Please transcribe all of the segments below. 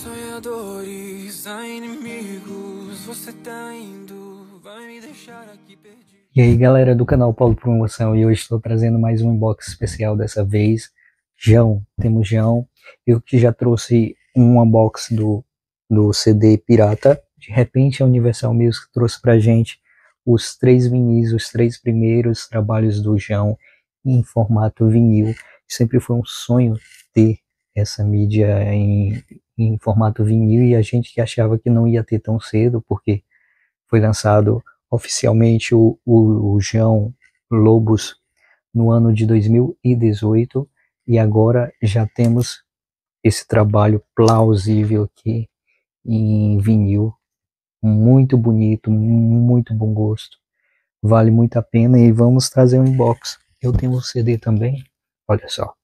sonhadores, a inimigos, você tá indo, vai me deixar aqui perdido. E aí galera do canal Paulo Promoção, e hoje estou trazendo mais um inbox especial dessa vez, João, temos João, eu que já trouxe um unboxing do, do CD Pirata, de repente a Universal Music trouxe pra gente os três vinis, os três primeiros trabalhos do João em formato vinil, sempre foi um sonho ter essa mídia em, em formato vinil e a gente que achava que não ia ter tão cedo, porque foi lançado oficialmente o, o, o João Lobos no ano de 2018 e agora já temos esse trabalho plausível aqui em vinil, muito bonito, muito bom gosto, vale muito a pena e vamos trazer um inbox. Eu tenho um CD também, olha só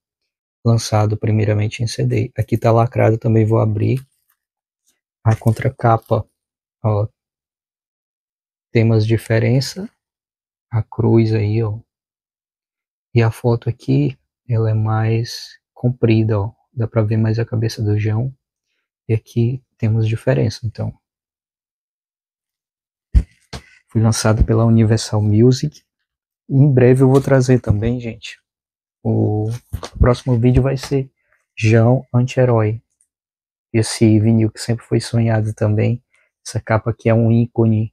lançado primeiramente em CD. Aqui está lacrado, também vou abrir. A contracapa, ó, temos diferença. A cruz aí, ó. E a foto aqui, ela é mais comprida, ó. Dá para ver mais a cabeça do João. E aqui temos diferença, então. Foi lançado pela Universal Music. Em breve eu vou trazer também, gente, o próximo vídeo vai ser João Anti-Herói. Esse vinil que sempre foi sonhado também. Essa capa aqui é um ícone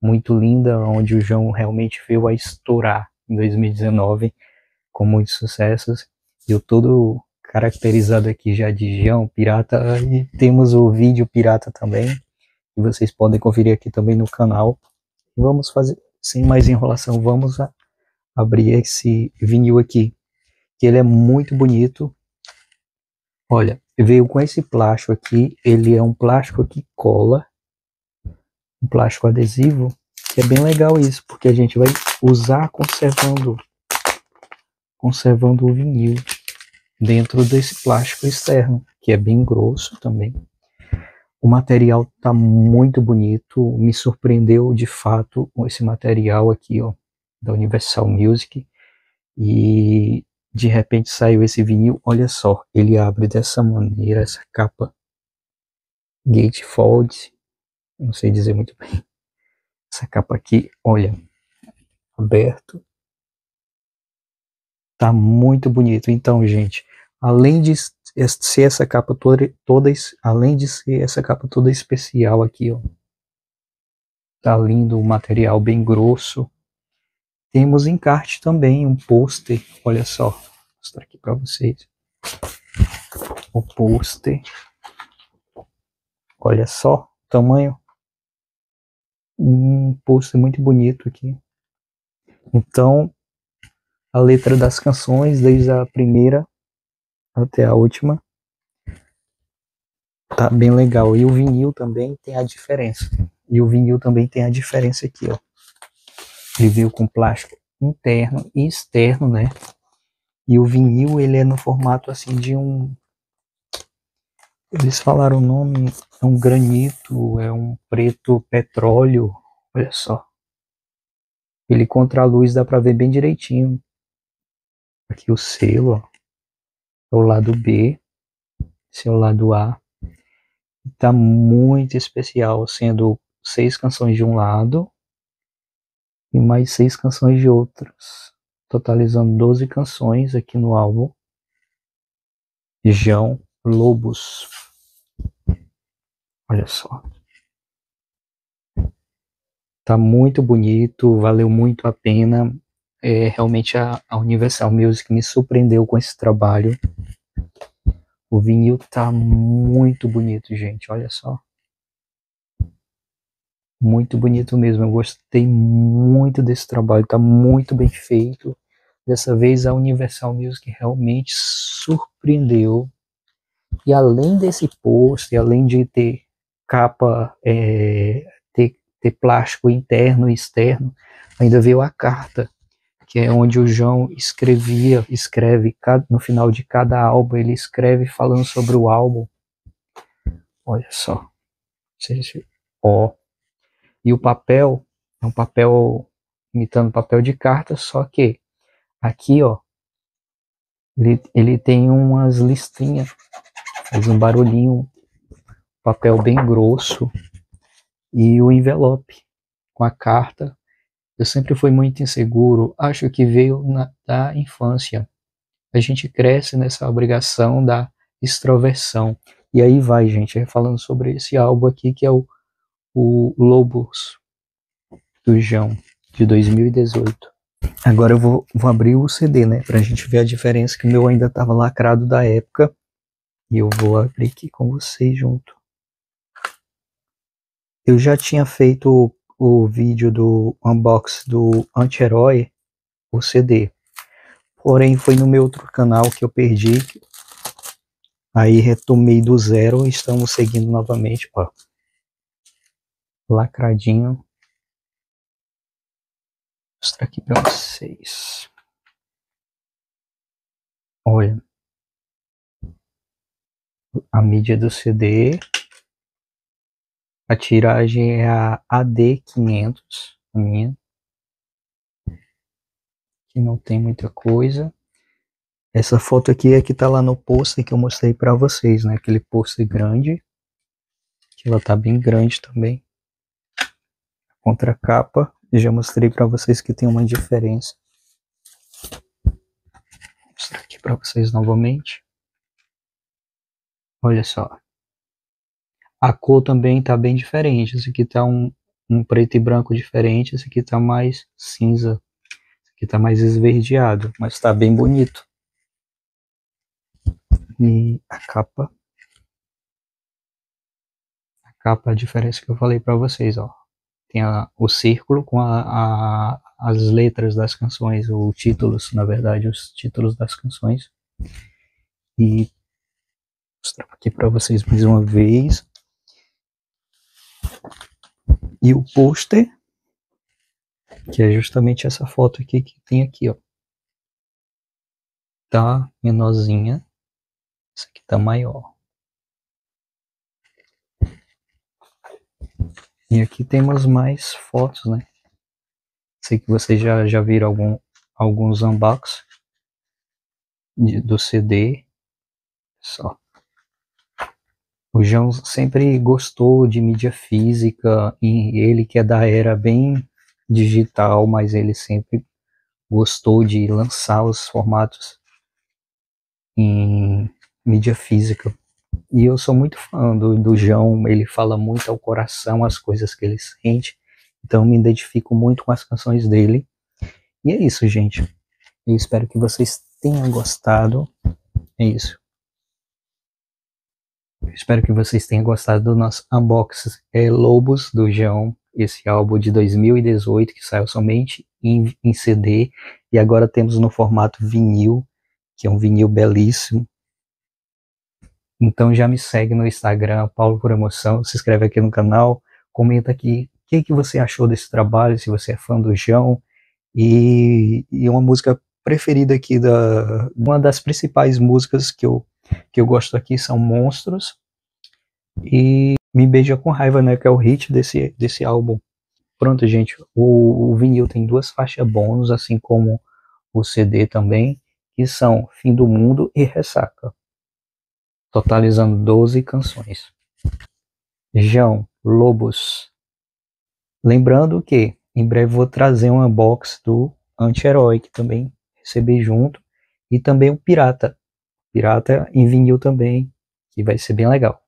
muito linda, onde o João realmente veio a estourar em 2019 com muitos sucessos. Eu todo caracterizado aqui já de João Pirata e temos o vídeo Pirata também, que vocês podem conferir aqui também no canal. Vamos fazer, sem mais enrolação, vamos abrir esse vinil aqui que ele é muito bonito. Olha, veio com esse plástico aqui, ele é um plástico que cola, um plástico adesivo, que é bem legal isso, porque a gente vai usar conservando, conservando o vinil dentro desse plástico externo, que é bem grosso também. O material tá muito bonito, me surpreendeu de fato esse material aqui, ó, da Universal Music. E de repente saiu esse vinil, olha só, ele abre dessa maneira, essa capa. Gatefold, não sei dizer muito bem, essa capa aqui, olha, aberto, tá muito bonito, então gente, além de ser essa capa toda, toda além de ser essa capa toda especial aqui, ó, tá lindo, o material bem grosso, temos encarte também, um pôster, olha só, vou mostrar aqui para vocês. O pôster, olha só tamanho. Um pôster muito bonito aqui. Então, a letra das canções, desde a primeira até a última, tá bem legal. E o vinil também tem a diferença. E o vinil também tem a diferença aqui, ó. Ele veio com plástico interno e externo, né? E o vinil, ele é no formato assim de um... Eles falaram o nome, é um granito, é um preto petróleo, olha só. Ele contra a luz dá pra ver bem direitinho. Aqui o selo, ó. É o lado B, esse é o lado A. Tá muito especial, sendo seis canções de um lado e mais seis canções de outras, totalizando 12 canções aqui no álbum. João Lobos. Olha só. Tá muito bonito, valeu muito a pena. É, realmente a, a Universal Music me surpreendeu com esse trabalho. O vinil tá muito bonito, gente. Olha só. Muito bonito mesmo. Eu gostei muito desse trabalho. Tá muito bem feito. Dessa vez a Universal Music realmente surpreendeu. E além desse post, além de ter capa, é, ter, ter plástico interno e externo, ainda veio a carta, que é onde o João escrevia, escreve no final de cada álbum, ele escreve falando sobre o álbum. Olha só. Ó, e o papel é um papel imitando papel de carta, só que aqui, ó, ele, ele tem umas listrinhas, faz um barulhinho, papel bem grosso e o envelope com a carta. Eu sempre fui muito inseguro, acho que veio na, da infância. A gente cresce nessa obrigação da extroversão. E aí vai, gente, falando sobre esse álbum aqui que é o, o Lobos do João, de 2018. Agora eu vou, vou abrir o CD, né, pra gente ver a diferença que o meu ainda tava lacrado da época. E eu vou abrir aqui com vocês junto. Eu já tinha feito o, o vídeo do unbox do anti-herói, o CD. Porém, foi no meu outro canal que eu perdi. Aí retomei do zero e estamos seguindo novamente, ó. Lacradinho. Vou mostrar aqui para vocês. Olha. A mídia do CD. A tiragem é a AD500, a minha. Que não tem muita coisa. Essa foto aqui é que tá lá no pôster que eu mostrei para vocês, né? Aquele pôster grande. Que ela tá bem grande também. Contracapa, eu já mostrei para vocês que tem uma diferença. Vou mostrar aqui para vocês novamente. Olha só. A cor também tá bem diferente. Esse aqui tá um, um preto e branco diferente. Esse aqui tá mais cinza. Esse aqui tá mais esverdeado. Mas tá bem bonito. E a capa. A capa, a diferença que eu falei para vocês, ó. Tem a, o círculo com a, a, as letras das canções, ou títulos, na verdade, os títulos das canções. E mostrar aqui para vocês mais uma vez. E o pôster, que é justamente essa foto aqui que tem aqui, ó. Tá menorzinha. Essa aqui tá maior. E aqui temos mais fotos, né? Sei que vocês já, já viram algum, alguns unboxings do CD. Só. O João sempre gostou de mídia física e ele que é da era bem digital, mas ele sempre gostou de lançar os formatos em mídia física. E eu sou muito fã do, do João, ele fala muito ao coração as coisas que ele sente, então me identifico muito com as canções dele. E é isso, gente. Eu espero que vocês tenham gostado. É isso. Eu espero que vocês tenham gostado do nosso unboxing é, Lobos do João, esse álbum de 2018 que saiu somente em, em CD e agora temos no formato vinil, que é um vinil belíssimo então já me segue no Instagram, Paulo por Emoção, se inscreve aqui no canal, comenta aqui o que, que você achou desse trabalho, se você é fã do João, e, e uma música preferida aqui, da, uma das principais músicas que eu, que eu gosto aqui são Monstros, e Me Beija com Raiva, né, que é o hit desse, desse álbum. Pronto, gente, o, o vinil tem duas faixas bônus, assim como o CD também, que são Fim do Mundo e Ressaca totalizando 12 canções. João Lobos. Lembrando que em breve vou trazer um unbox do Anti-Herói, que também recebi junto, e também o Pirata. Pirata em vinil também, que vai ser bem legal.